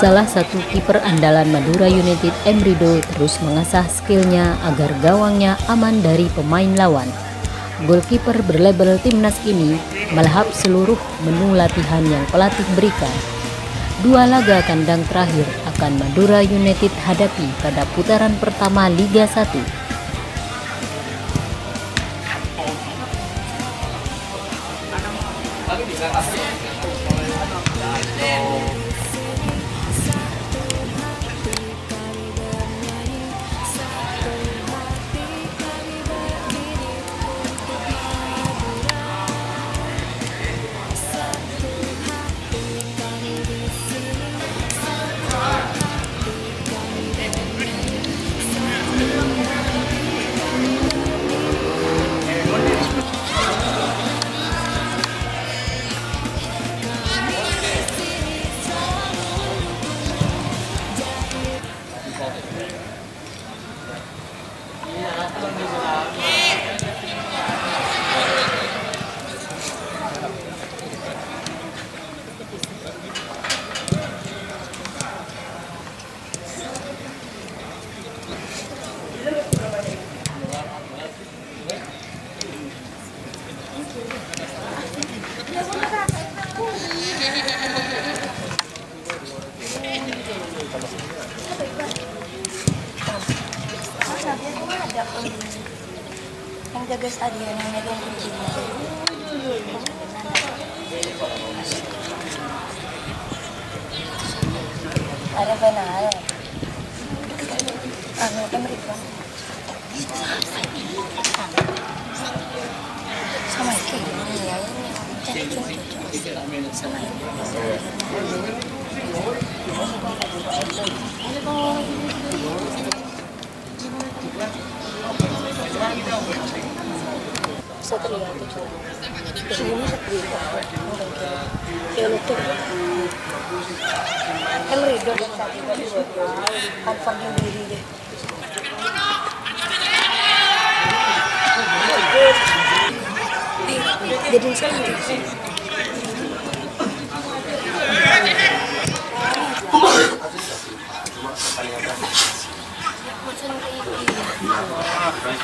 Salah satu kiper andalan Madura United Emrido terus mengasah skillnya agar gawangnya aman dari pemain lawan. Golkiper berlabel timnas ini melahap seluruh menu latihan yang pelatih berikan. Dua laga kandang terakhir akan Madura United hadapi pada putaran pertama Liga 1 Para kung ang gagas adi yan, ang nagang kuchin na. Para ba na ano? Ano, tamrit ba? Sama kayo. Sama kayo. Sama kayo. Satria itu ini Satria jadi